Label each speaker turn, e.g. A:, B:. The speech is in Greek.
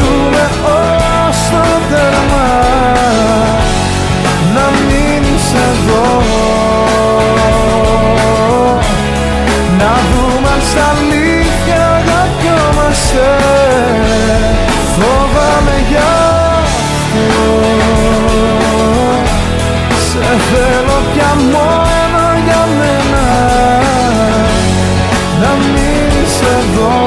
A: ζούμε ως το τέρμα να μείνεις εδώ να δούμε αν στα αλήθεια αγαπιόμαστε. Φοβάμαι για αυτό. Σε θέλω πια μόνο για μένα. Να μείνεις εδώ